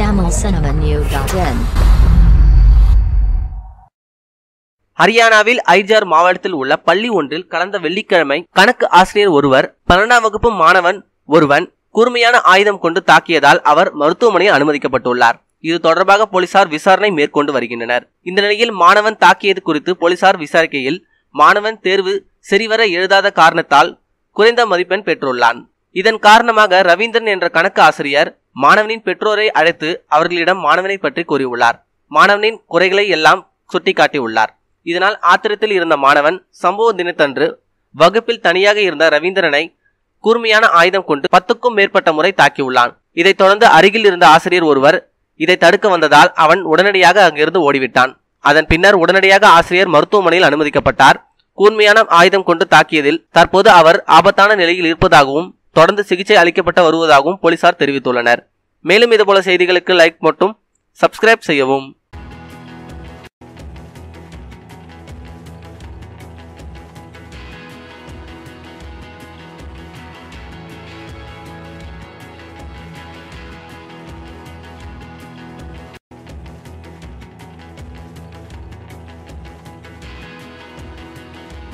tamilcinemanew.in ஹரியானாவில் ஐஜார் மாவட்டத்தில் உள்ள பள்ளி ஒன்றில் கடந்த வெள்ளிக்கிழமை கணக்கு ஆசிரியர் ஒருவர் பன்னெண்டாம் வகுப்பு மாணவன் ஒருவன் கூர்மையான ஆயுதம் கொண்டு தாக்கியதால் அவர் மருத்துவமனையில் அனுமதிக்கப்பட்டுள்ளார். இது தொடர்பாக போலீசார் விசாரணை மேற்கொண்டு வருகின்றனர். இந்த நிலையில் மாணவன் தாக்கியது குறித்து போலீசார் விசாரிக்கையில் மாணவன் தேர்வு சரிவர எழுதாத காரணத்தால் குறைந்த மதிப்பெண் பெற்றுள்ளான். இதன் காரணமாக ரவீந்திரன் என்ற கணக்கு ஆசிரியர் மாணவனின் பெற்றோரை அழைத்து அவர்களிடம் மாணவனை பற்றி கூறியுள்ளார். மாணவனின் குறைகளை எல்லாம் சுட்டிக்காட்டியுள்ளார். இதனால் ஆத்திரத்தில் இருந்த மாணவன் சம்பவ தினத்தன்று வகுப்பில் தனியாக இருந்த ரவீந்திரனை கூர்மையான ஆயுதம் கொண்டு பத்துக்கும் மேற்பட்ட முறை தாக்கியுள்ளான். இதைத் தொடர்ந்து அருகில் இருந்த ஆசிரியர் ஒருவர் இதை தடுக்க வந்ததால் அவன் உடனடியாக அங்கிருந்து ஓடிவிட்டான். அதன் பின்னர் உடனடியாக ஆசிரியர் மருத்துவமனையில் அனுமதிக்கப்பட்டார். கூர்மையான ஆயுதம் கொண்டு தாக்கியதில் தற்போது அவர் ஆபத்தான நிலையில் இருப்பதாகவும் தொடர்ந்து சிகிச்சை அளிக்கப்பட்டு வருவதாகவும் போலீசார் தெரிவித்துள்ளனர். மேலும் இதுபோல செய்திகளுக்கு லைக் மற்றும் சப்ஸ்கிரைப் செய்யவும்.